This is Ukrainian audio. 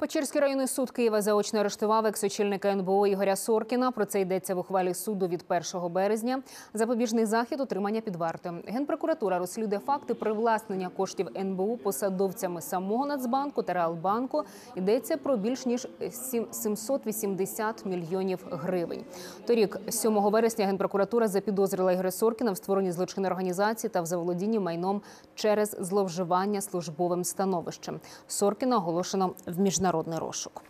Печерський районний суд Києва заочно арештував екс-очільника НБО Ігоря Соркіна. Про це йдеться в ухвалі суду від 1 березня. Запобіжний захід отримання під вартою. Генпрокуратура розслідує факти привласнення коштів НБУ посадовцями самого Нацбанку та Реалбанку. Йдеться про більш ніж сім- 780 мільйонів гривень. Торік, 7 вересня, генпрокуратура запідозрила Ігоря Соркіна в створенні злочинної організації та в заволодінні майном через зловживання службовим становищем. Соркіна оголошено в міжнародний розшук.